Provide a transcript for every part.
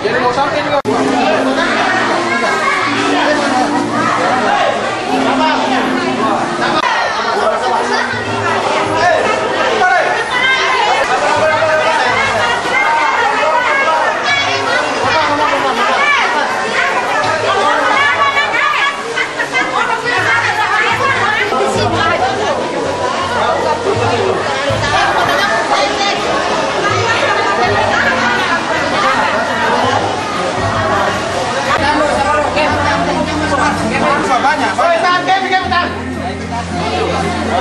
Jadi mau sampai juga. あ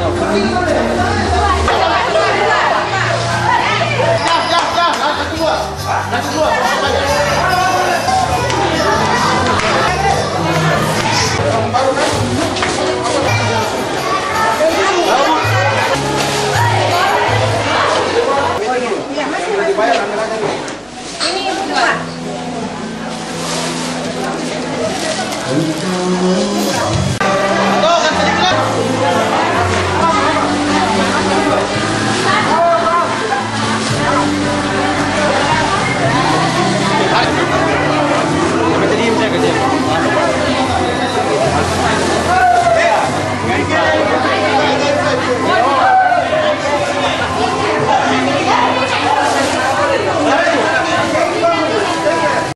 の等到我